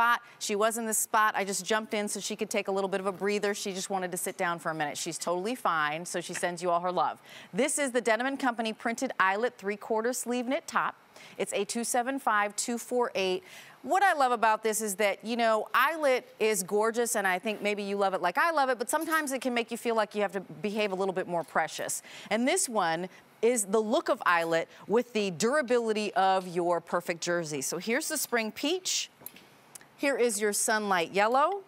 spot. She was in this spot. I just jumped in so she could take a little bit of a breather. She just wanted to sit down for a minute. She's totally fine, so she sends you all her love. This is the Denim & Company printed eyelet three-quarter sleeve knit top. It's a 275-248. What I love about this is that, you know, eyelet is gorgeous and I think maybe you love it like I love it, but sometimes it can make you feel like you have to behave a little bit more precious. And this one is the look of eyelet with the durability of your perfect jersey. So here's the spring peach. Here is your sunlight yellow.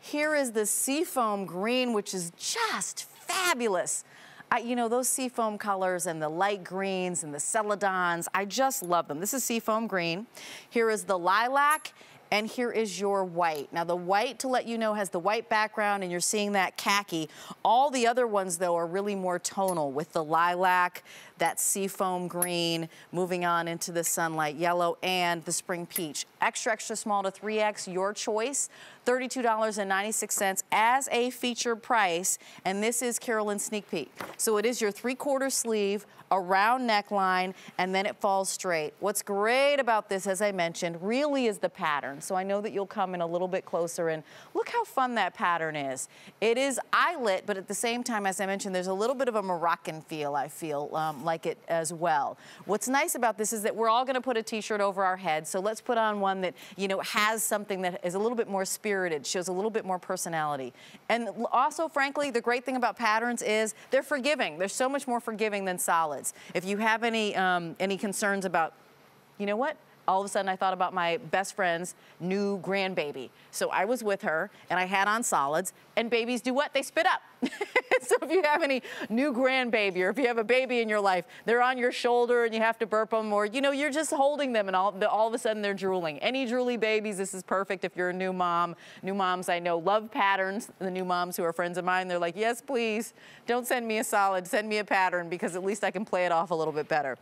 Here is the seafoam green, which is just fabulous. I, you know, those seafoam colors and the light greens and the celadons, I just love them. This is seafoam green. Here is the lilac and here is your white. Now the white, to let you know, has the white background and you're seeing that khaki. All the other ones though are really more tonal with the lilac, that seafoam green, moving on into the sunlight yellow and the spring peach. Extra, extra small to 3X, your choice. $32.96 as a feature price. And this is Carolyn's sneak peek. So it is your three quarter sleeve, a round neckline, and then it falls straight. What's great about this, as I mentioned, really is the pattern. So I know that you'll come in a little bit closer and look how fun that pattern is. It is eyelet, but at the same time, as I mentioned, there's a little bit of a Moroccan feel, I feel, um, like it as well. What's nice about this is that we're all gonna put a t-shirt over our head. So let's put on one that, you know, has something that is a little bit more spirited, shows a little bit more personality. And also, frankly, the great thing about patterns is they're forgiving. They're so much more forgiving than solids. If you have any, um, any concerns about, you know what? All of a sudden I thought about my best friend's new grandbaby. So I was with her and I had on solids and babies do what? They spit up. so if you have any new grandbaby or if you have a baby in your life, they're on your shoulder and you have to burp them or, you know, you're just holding them and all, all of a sudden they're drooling. Any drooly babies, this is perfect if you're a new mom. New moms I know love patterns. The new moms who are friends of mine, they're like, yes, please, don't send me a solid, send me a pattern because at least I can play it off a little bit better.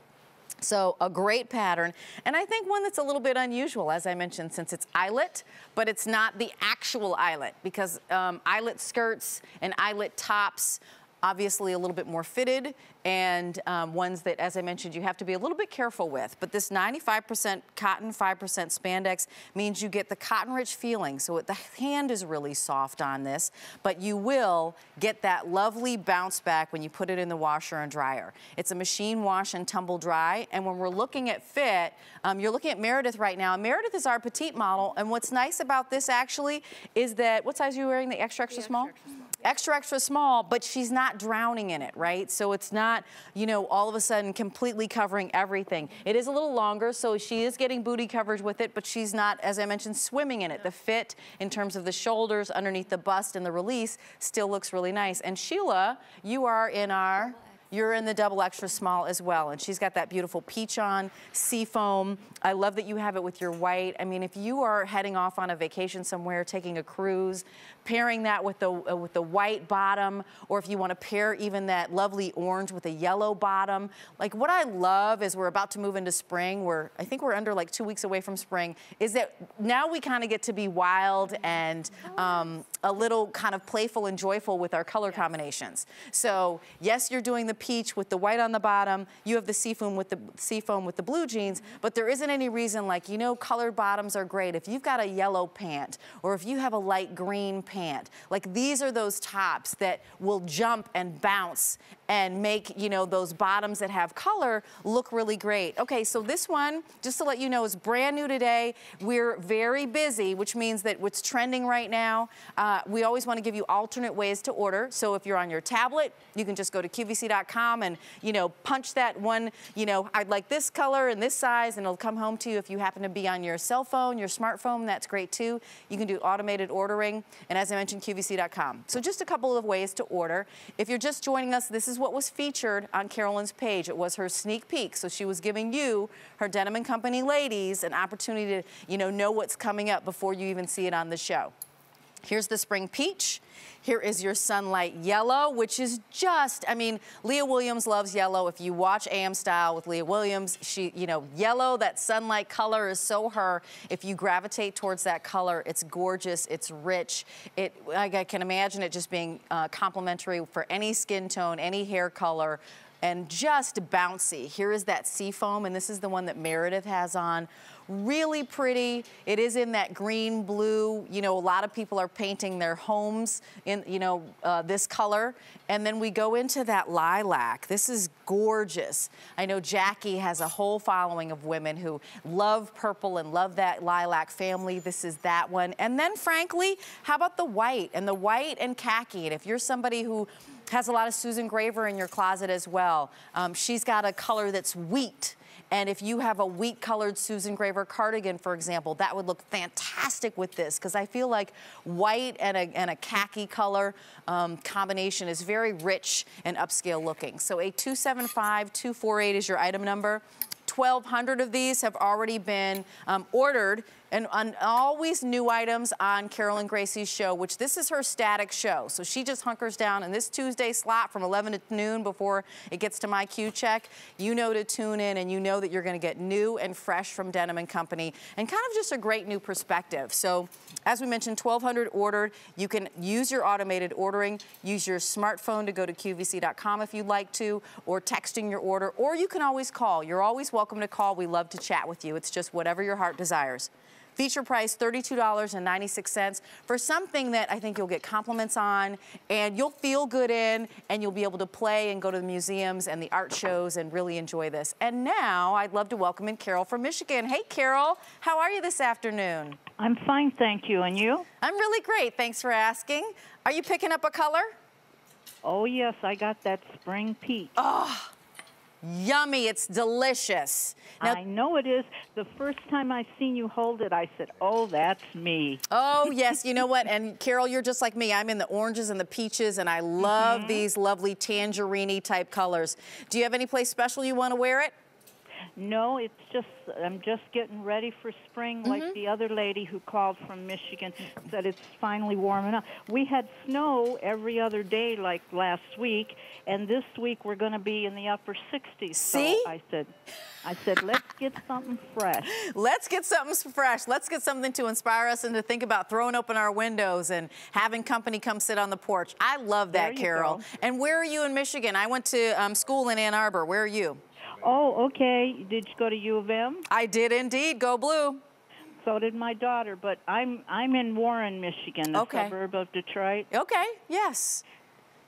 So a great pattern, and I think one that's a little bit unusual, as I mentioned, since it's eyelet, but it's not the actual eyelet, because um, eyelet skirts and eyelet tops obviously a little bit more fitted and um, ones that, as I mentioned, you have to be a little bit careful with. But this 95% cotton, 5% spandex means you get the cotton-rich feeling. So it, the hand is really soft on this, but you will get that lovely bounce back when you put it in the washer and dryer. It's a machine wash and tumble dry. And when we're looking at fit, um, you're looking at Meredith right now. Meredith is our petite model. And what's nice about this actually is that, what size are you wearing? The extra, extra, the small? Extra, extra small? Extra, extra small, but she's not drowning in it, right? So it's not, you know, all of a sudden completely covering everything. It is a little longer, so she is getting booty coverage with it, but she's not, as I mentioned, swimming in it. The fit in terms of the shoulders, underneath the bust and the release still looks really nice. And Sheila, you are in our you're in the double extra small as well. And she's got that beautiful peach on, seafoam. I love that you have it with your white. I mean, if you are heading off on a vacation somewhere, taking a cruise, pairing that with the, uh, with the white bottom, or if you want to pair even that lovely orange with a yellow bottom. Like what I love is we're about to move into spring. We're, I think we're under like two weeks away from spring, is that now we kind of get to be wild and um, a little kind of playful and joyful with our color combinations. So yes, you're doing the peach with the white on the bottom. You have the seafoam with the seafoam with the blue jeans, mm-hmm. but there isn't any reason like, you know, colored bottoms are great. If you've got a yellow pant or if you have a light green pant, like these are those tops that will jump and bounce and make, you know, those bottoms that have color look really great. Okay, so this one, just to let you know, is brand new today. We're very busy, which means that what's trending right now, uh, we always want to give you alternate ways to order. So if you're on your tablet, you can just go to QVC.com and, you know, punch that one, you know, I'd like this color and this size, and it'll come home to you. If you happen to be on your cell phone, your smartphone, that's great too. You can do automated ordering. And as I mentioned, QVC.com. So just a couple of ways to order. If you're just joining us, this is what was featured on Carolyn's page. It was her sneak peek. So she was giving you, her Denim & Company ladies, an opportunity to, you know, know what's coming up before you even see it on the show. Here's the spring peach. Here is your sunlight yellow, which is just, I mean, Leah Williams loves yellow. If you watch AM Style with Leah Williams, she, you know, yellow, that sunlight color is so her. If you gravitate towards that color, it's gorgeous, it's rich. It, I can imagine it just being uh, complimentary for any skin tone, any hair color, and just bouncy. Here is that seafoam, and this is the one that Meredith has on Really pretty. It is in that green blue. You know, a lot of people are painting their homes in, you know, uh, this color. And then we go into that lilac. This is gorgeous. I know Jackie has a whole following of women who love purple and love that lilac family. This is that one. And then frankly, how about the white and the white and khaki? And if you're somebody who has a lot of Susan Graver in your closet as well, um, she's got a color that's wheat and if you have a wheat colored Susan Graver cardigan, for example, that would look fantastic with this because I feel like white and a, and a khaki color um, combination is very rich and upscale looking. So a 275248 is your item number. 1,200 of these have already been um, ordered and on always new items on Carolyn Gracie's show, which this is her static show. So she just hunkers down in this Tuesday slot from 11 to noon before it gets to my Q check. You know to tune in and you know that you're going to get new and fresh from Denim & Company and kind of just a great new perspective. So as we mentioned, 1,200 ordered. You can use your automated ordering, use your smartphone to go to QVC.com if you'd like to, or texting your order, or you can always call. You're always welcome to call. We love to chat with you. It's just whatever your heart desires. Feature price $32.96 for something that I think you'll get compliments on and you'll feel good in and you'll be able to play and go to the museums and the art shows and really enjoy this. And now I'd love to welcome in Carol from Michigan. Hey, Carol, how are you this afternoon? I'm fine, thank you. And you? I'm really great. Thanks for asking. Are you picking up a color? Oh, yes, I got that spring peach. Oh, Yummy, it's delicious. Now, I know it is. The first time I've seen you hold it, I said, oh, that's me. Oh, yes, you know what? And Carol, you're just like me. I'm in the oranges and the peaches, and I love mm -hmm. these lovely tangerine type colors. Do you have any place special you want to wear it? No, it's just I'm just getting ready for spring. Mm-hmm. Like the other lady who called from Michigan said, it's finally warming up. We had snow every other day, like last week, and this week we're going to be in the upper 60s. See? So I said, I said, let's get something fresh. Let's get something fresh. Let's get something to inspire us and to think about throwing open our windows and having company come sit on the porch. I love that, Carol. Go. And where are you in Michigan? I went to um, school in Ann Arbor. Where are you? Oh, okay. Did you go to U of M? I did indeed. Go blue. So did my daughter, but I'm I'm in Warren, Michigan, the okay. suburb of Detroit. Okay. Yes.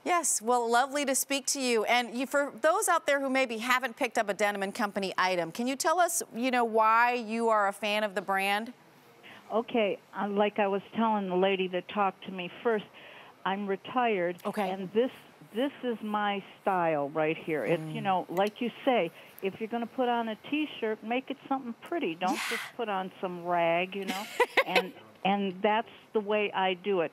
Yes, well, lovely to speak to you. And you, for those out there who maybe haven't picked up a Denim & Company item, can you tell us, you know, why you are a fan of the brand? Okay, uh, like I was telling the lady that talked to me first, I'm retired. Okay. And this this is my style right here. It's, you mm. know, like you say, if you're going to put on a t-shirt, make it something pretty. Don't yeah. just put on some rag, you know. and and that's the way I do it.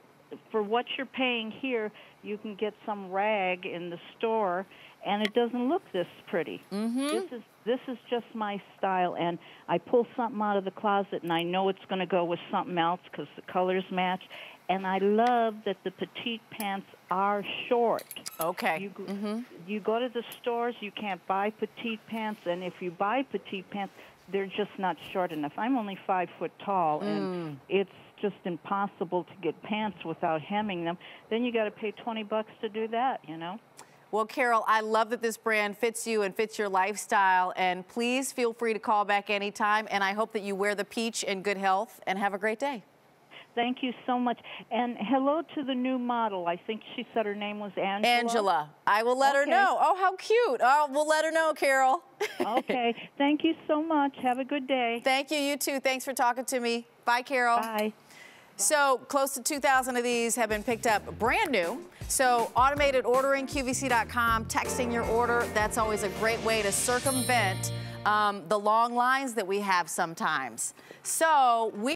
For what you're paying here, you can get some rag in the store and it doesn't look this pretty. Mm-hmm. This is this is just my style and I pull something out of the closet and I know it's going to go with something else cuz the colors match and I love that the petite pants are short. Okay. You, mm-hmm. you go to the stores, you can't buy petite pants, and if you buy petite pants, they're just not short enough. I'm only five foot tall, and mm. it's just impossible to get pants without hemming them. Then you got to pay 20 bucks to do that, you know? Well, Carol, I love that this brand fits you and fits your lifestyle. And please feel free to call back anytime. And I hope that you wear the peach in good health and have a great day. Thank you so much. And hello to the new model. I think she said her name was Angela. Angela. I will let okay. her know. Oh, how cute. Oh, we'll let her know, Carol. okay. Thank you so much. Have a good day. Thank you. You too. Thanks for talking to me. Bye, Carol. Bye. So close to 2,000 of these have been picked up brand new. So automated ordering, QVC.com, texting your order, that's always a great way to circumvent um, the long lines that we have sometimes. So we